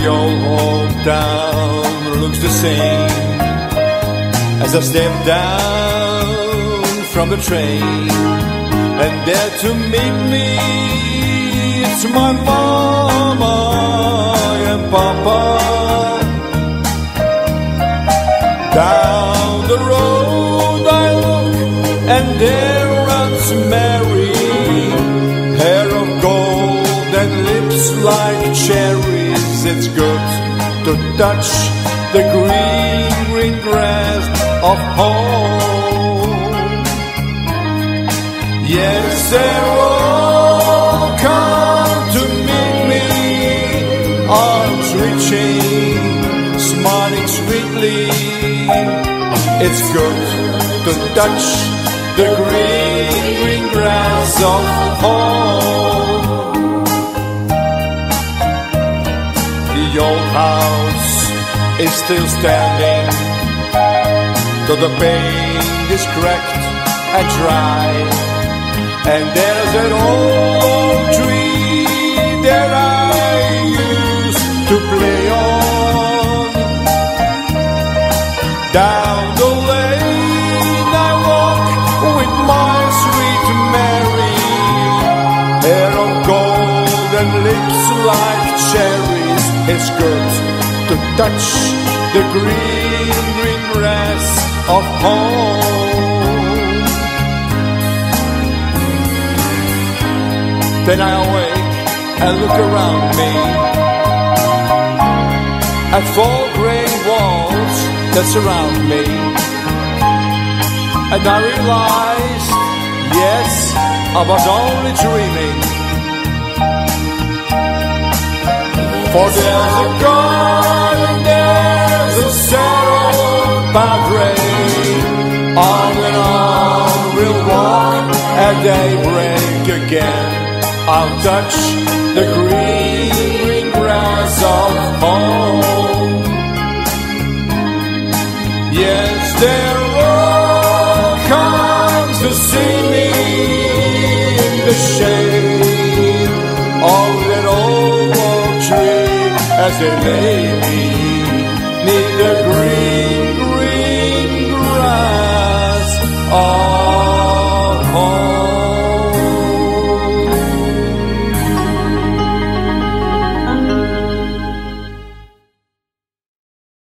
The old hometown looks the same as I step down from the train. And there to meet me, it's my mama and papa. Down the road It's good to touch the green, green grass of home. Yes, they're all come to meet me, arms reaching, smiling sweetly. It's good to touch the green, green grass of home. The old house is still standing, though the paint is cracked and dry. And there's an old tree that I used to play on. Down the lane I walk with my sweet Mary, hair of gold and lips like cherries. It's good to touch the green, green grass of home. Then I awake and look around me at four gray walls that surround me. And I realize, yes, I was only dreaming. For there's a God and there's a Sarah Padre. On and on we'll walk at daybreak again. I'll touch the green, green grass of home. Yes, there all comes to see me in the shade they lay me neath the green,